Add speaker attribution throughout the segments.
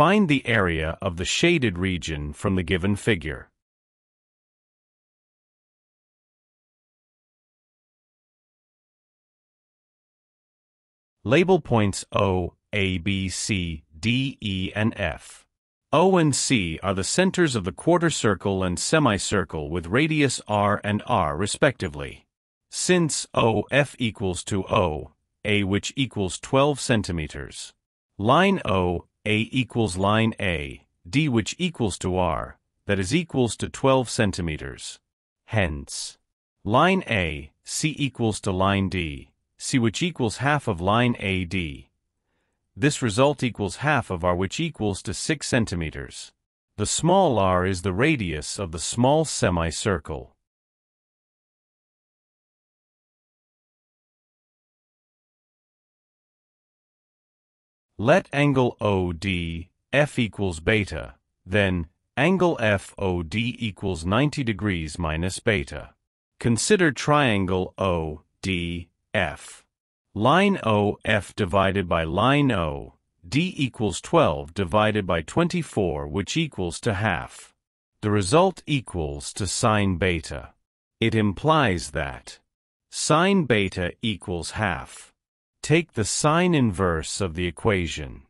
Speaker 1: Find the area of the shaded region from the given figure. Label points O, A, B, C, D, E, and F. O and C are the centers of the quarter circle and semicircle with radius r and r respectively. Since OF equals to O, A which equals 12 centimeters, line O, A equals line A, D which equals to R, that is equals to 12 centimeters. Hence, line A, C equals to line D, C which equals half of line AD. This result equals half of R which equals to 6 centimeters. The small r is the radius of the small semicircle. Let angle OD, F equals beta, then angle FOD equals 90 degrees minus beta. Consider triangle ODF. Line OF divided by line O, D equals 12 divided by 24 which equals to half. The result equals to sine beta. It implies that sine beta equals half. Take the sine inverse of the equation.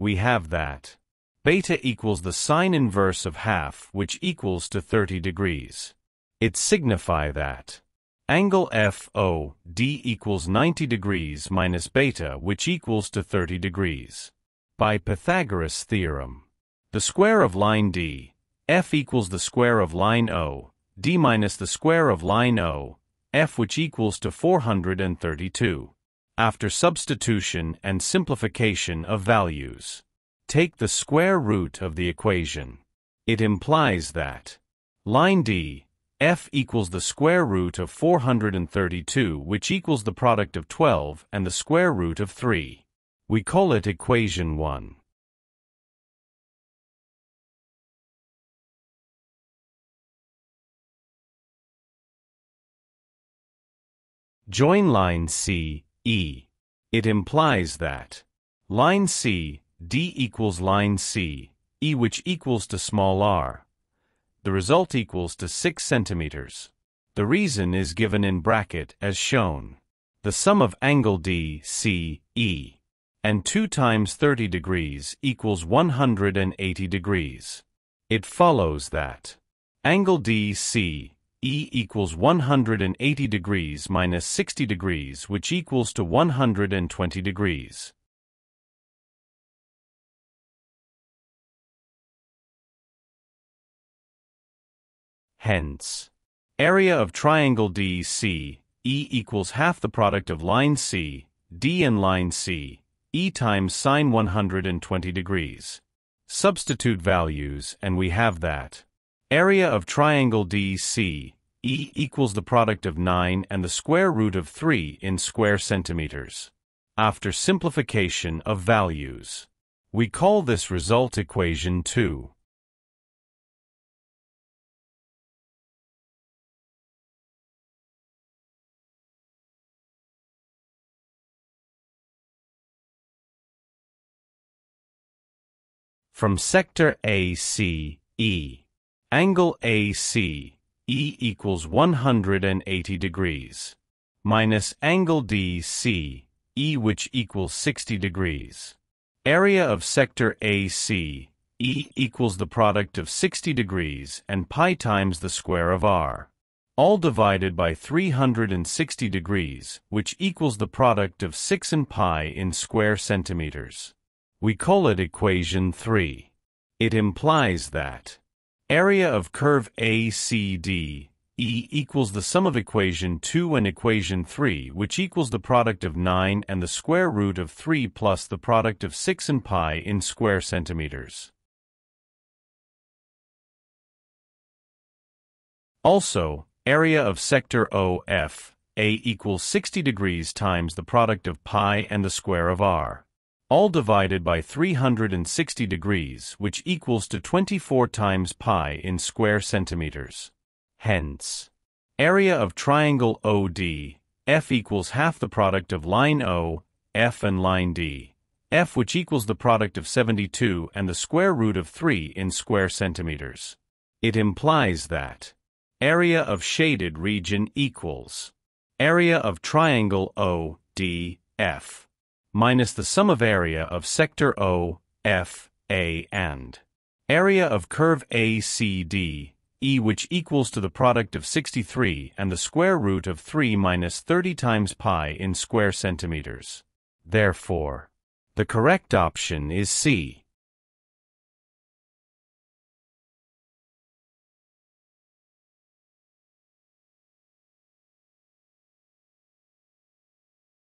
Speaker 1: We have that beta equals the sine inverse of half which equals to 30 degrees. It signify that angle FOD equals 90 degrees minus beta which equals to 30 degrees. By Pythagoras theorem, the square of line D, f equals the square of line O, d minus the square of line O, f which equals to 432. After substitution and simplification of values, take the square root of the equation. It implies that line D, f equals the square root of 432 which equals the product of 12 and the square root of 3. We call it equation 1. Join line C, E. It implies that line C, D equals line C, E which equals to small r. The result equals to 6 centimeters. The reason is given in bracket as shown. The sum of angle D, C, E and 2 times 30 degrees equals 180 degrees. It follows that angle DC E equals 180 degrees minus 60 degrees which equals to 120 degrees. Hence, area of triangle DC, E equals half the product of line C, D and line C, E times sine 120 degrees. Substitute values and we have that. Area of triangle DC, E equals the product of 9 and the square root of 3 in square centimeters. After simplification of values, we call this result equation 2. From sector ACE. Angle AC, E equals 180 degrees, minus angle DCE E which equals 60 degrees. Area of sector AC, E equals the product of 60 degrees and pi times the square of R. All divided by 360 degrees, which equals the product of 6 and pi in square centimeters. We call it equation 3. It implies that area of curve ACD E equals the sum of equation 2 and equation 3 which equals the product of 9 and the square root of 3 plus the product of 6 and pi in square centimeters. Also, area of sector OF A equals 60 degrees times the product of pi and the square of r. all divided by 360 degrees, which equals to 24 times pi in square centimeters. Hence, area of triangle OD, F equals half the product of line O, F and line D, F which equals the product of 72 and the square root of 3 in square centimeters. It implies that area of shaded region equals area of triangle O, D, F minus the sum of area of sector O, F, A and area of curve ACD, E which equals to the product of 63 and the square root of 3 minus 30 times pi in square centimeters. Therefore, the correct option is C.